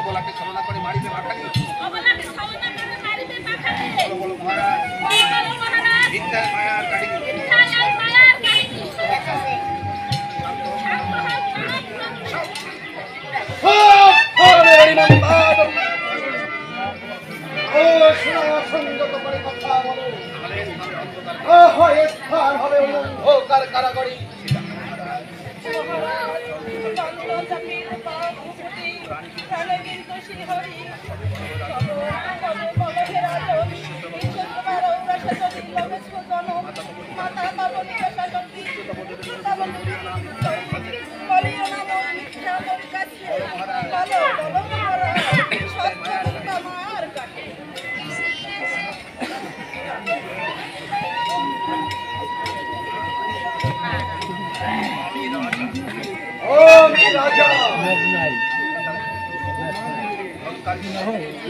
অবলাকে ছলনা করে মারিবে পাখানে বলো বলো মহারাজ বিদ্যার মায়ার কাহিনী ছায়ার মায়ার কাহিনী শান্ত হও কারাগরি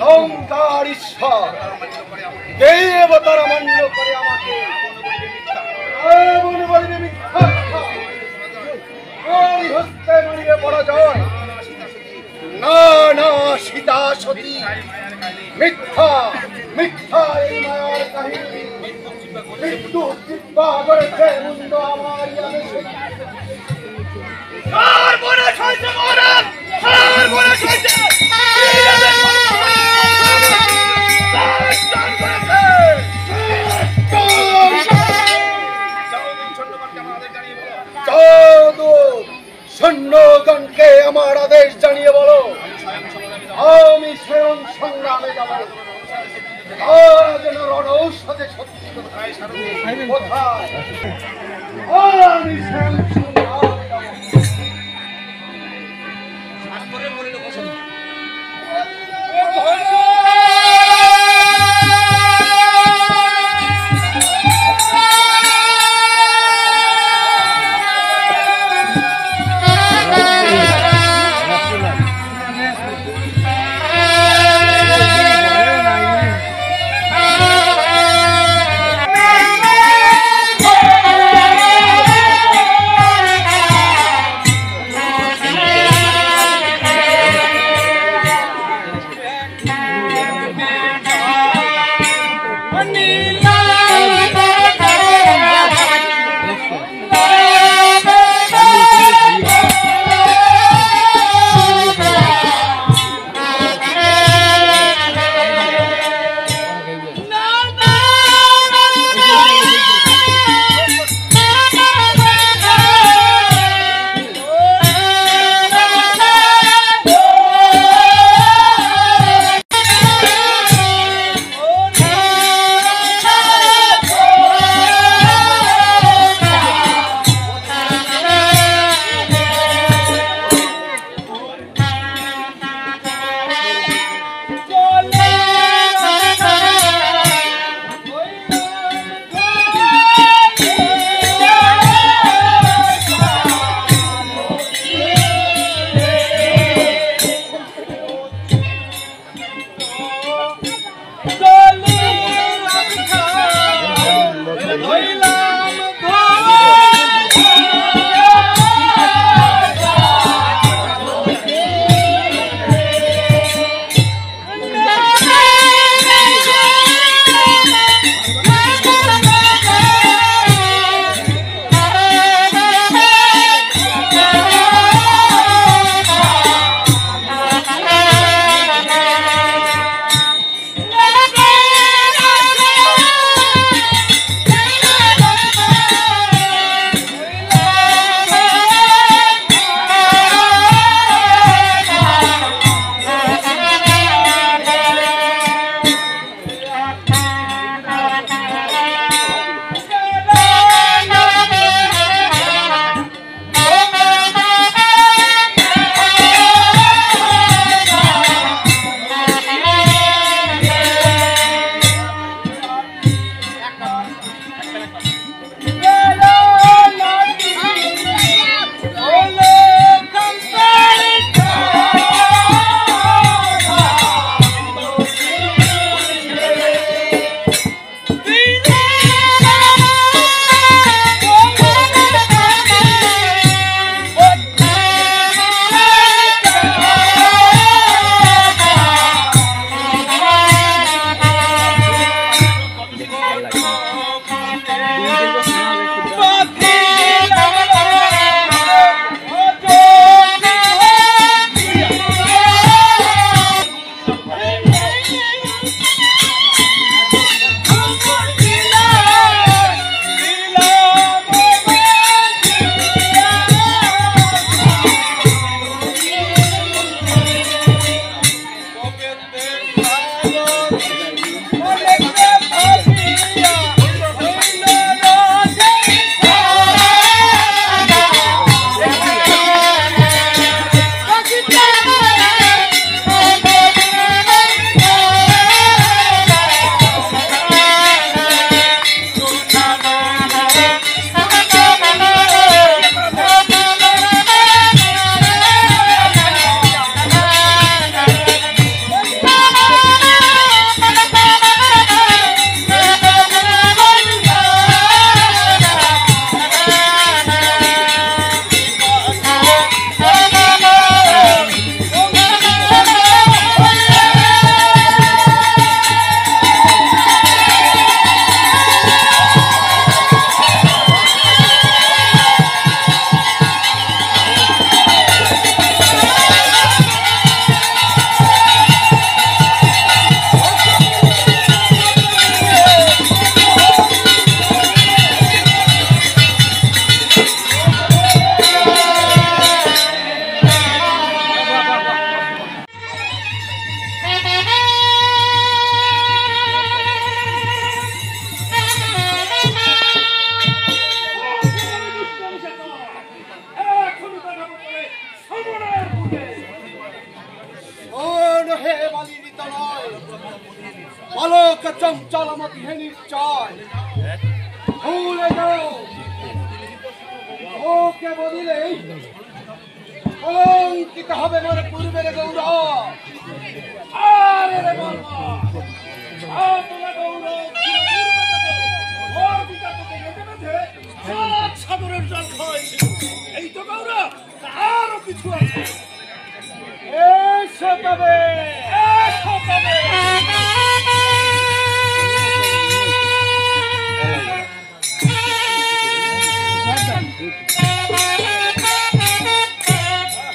লঙ্কার ঈশ্বর দেবতার অমান্য করে আমাকে হস্তে মারিবে পরাজয় না না, সীতা সতী। মিথ্যা মিথ্যা এই মায়ার কাহিনী। মৃত্যু চিত্তা করেছে মুন্ড আমার সৈন্যগণকে আমার আদেশ জানিয়ে বলো। আমি স্বয়ং সংগ্রামে যাব। কোথায়? আমি স্বয়ং সংগ্রামে যাব।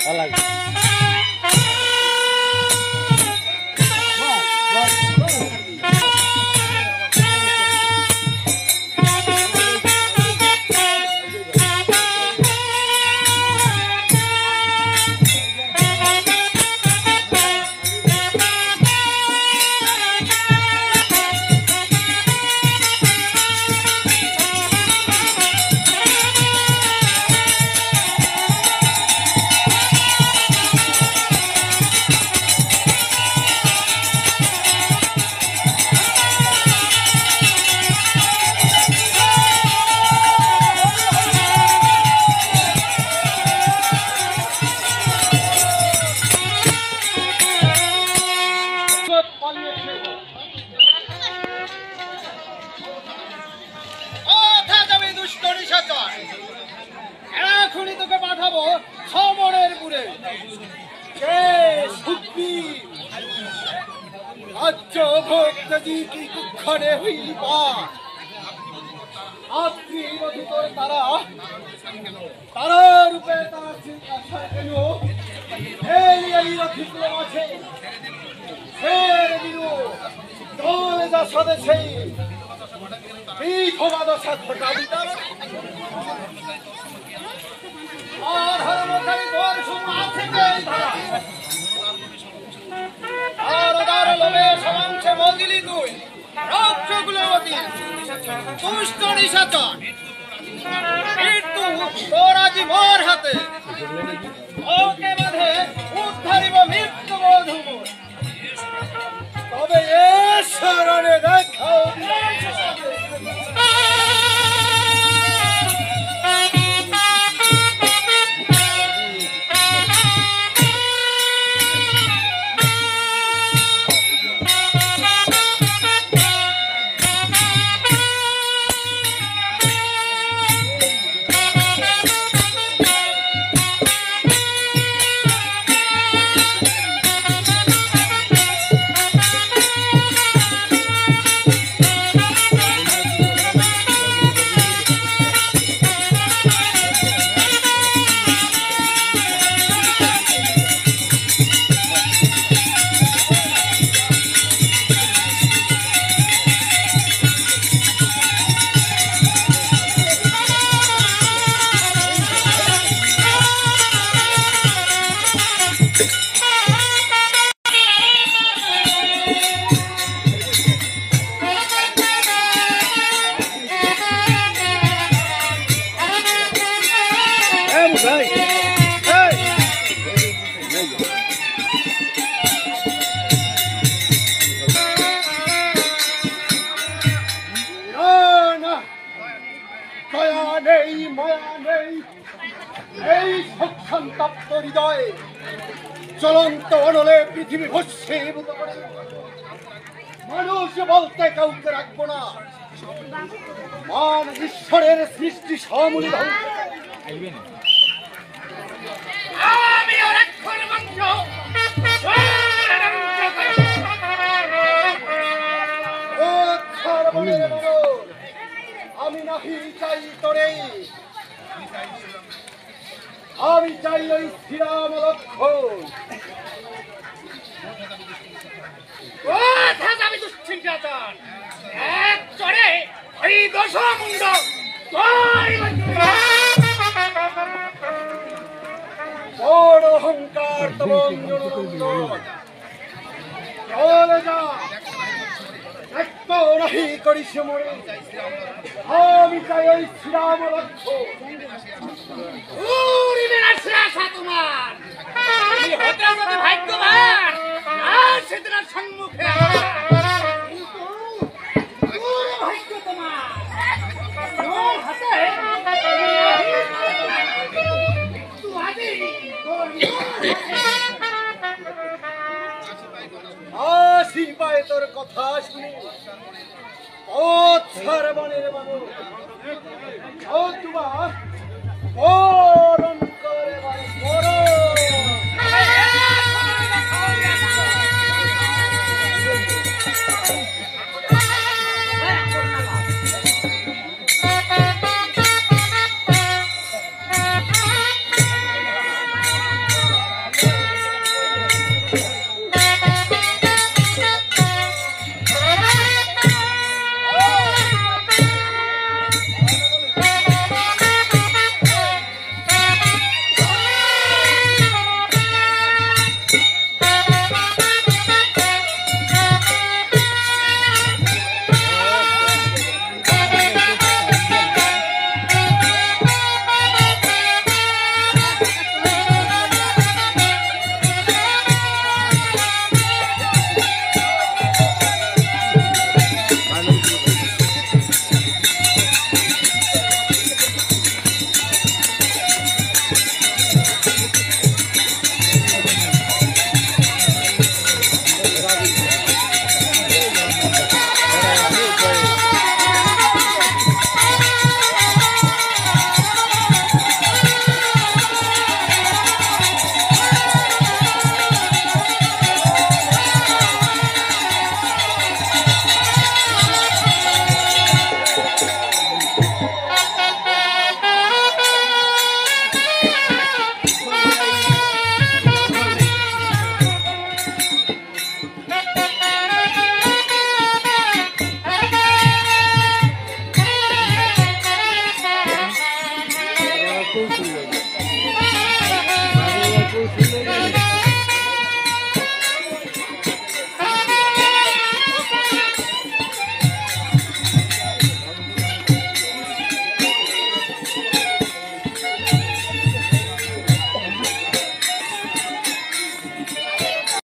কোথা যাবে দুষ্ট নিশাচর। এখনই তোকে পাঠাবো সমরের পুরে কে সুখী রাজ্য ভক্তি কি কুক্ষণে হইবা। আপনি মধুত তারা তারা রূপে তারা চিন্তা যা স্বদেশে এই ক্ষমাদ সাধ্য কাবিতা আর হরমতারি দোয়ার সময় আছে এই ধারা আর দার লোভে সমাংসে মগিলি তুই রক্ষগুলো অতি দুষ্ট নিশাচর মৃত্যু তোর আজি মোর হাতে ওকে বাঁধে মৃত্যু বোধ দয়া নেই মায়া নেই এই সক্ষান্তপ্ত হৃদয়ে চলন্ত অনলে পৃথিবী করে। মানুষ বলতে কাউকে রাখব না। মান ঈশ্বরের সৃষ্টি সমূলি আমি বংশ। আমি নাহি চাই তোরে আমি চাই ওই শ্রীরাম লক্ষণ এক চড়ে ওই বড় অহংকার তবং চলে যা নাহি করিস মরে। আমি চাই ওই শ্রীরাম সে তোমার। হতে হবে ভাগ্যবান। আর সেদিন সম্মুখে তোর ভাগ্য তোমার। হাতে। কিন্তু আগে তোর আসি পায় তোর কথা শুনে। ছড়বনের মানুষ ও তোমার বরণ করে বরণ